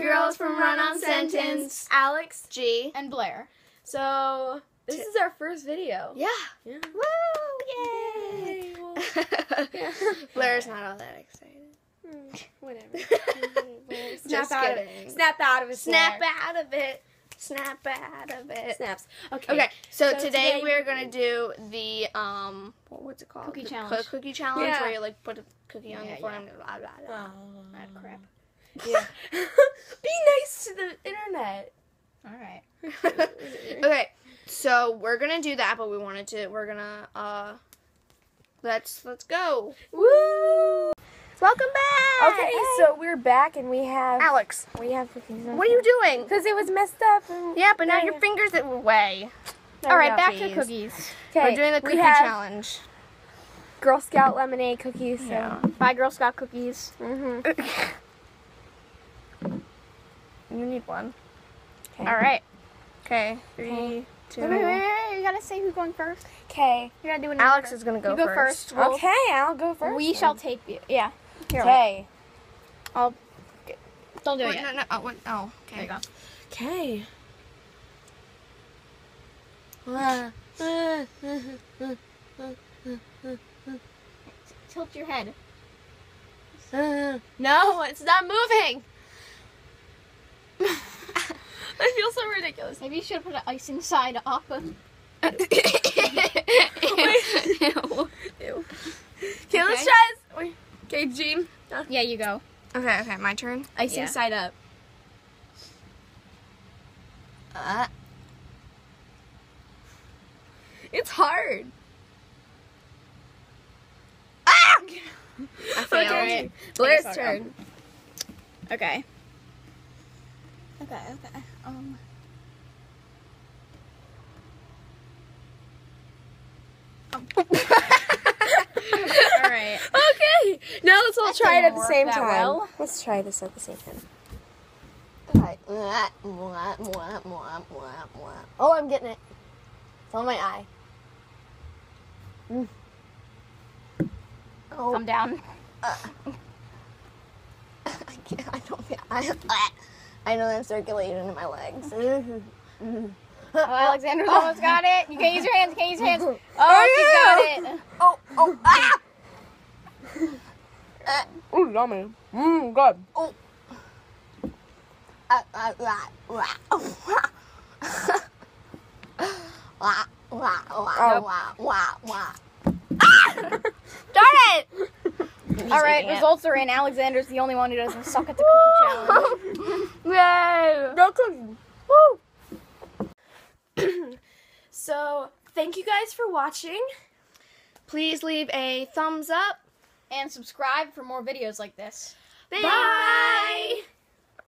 girls from Run On Sentence. Alex G. and Blair. So This is our first video. yeah. Yeah. Woo! Yay! Yeah. Blair's not all that excited. Whatever. Snap out of it. Snap out of it. Snap out of it. Snap out of it. Snaps. Okay. Okay, so, So today, today- we're gonna do the um, what's it called? Cookie The challenge. coo- cookie challenge, Yeah. where you like put a cookie on Yeah, your floor yeah. and blah blah blah. Ah, crap. Yeah. Be nice to the internet. All right. Okay. okay, so we're gonna do that, but we wanted to. We're gonna uh, let's let's go. Woo! Welcome back. Okay, so we're back and we have Alex, we have cookies. what are you doing? Because it was messed up. And Yeah, but now Yeah, your yeah. fingers are way. There All we back to cookies. Okay, We're doing the we cookie have challenge. Girl Scout lemonade cookies. So. Bye, Girl Scout cookies. hmm You need one. Okay. All right. Okay. Three, Okay. two. Wait, wait, wait, wait, you gotta say who's going first. Okay. You gotta do it. Alex is gonna go, You go first. first. We'll- Okay, I'll go first. We then. shall tape you. Yeah. Okay. Don't do Wait, it no, yet. no. Oh, wait, oh, There okay. you go. Okay. Tilt your head. No, it's not moving. I feel so ridiculous. Maybe you should put an icing side up. Ew. Okay, let's try this. Wait. Okay, Jean. Yeah, you go. okay, okay, my turn. Icing Yeah. side up. Uh, It's hard. I failed. Okay. Blair's turn. Okay. Okay. Okay. Um. All right. Okay. Now let's all try it at the same time. well. Let's try this at the same time. Oh, I'm getting it. It's on my eye. Mm. Oh, Come down. I can't. I don't. feel- I, I know I'm circulating in my legs. Oh, Alexander's almost got it. You can't use your hands. You can't use your hands. Oh, she's got it. Oh, oh, ah! Ooh, yummy. Mmm, good. Ah, ah, ah, ah, ah. Wah, wah, wah, wah, wah, wah. Darn it! All right, results are in. Alexander's the only one who doesn't suck at the cookie challenge. Yay! No cookie. Woo! So, thank you guys for watching. Please leave a thumbs up. And subscribe for more videos like this. Bye.